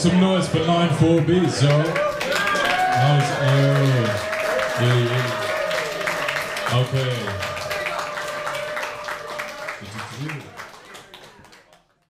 some noise for 9-4 beats,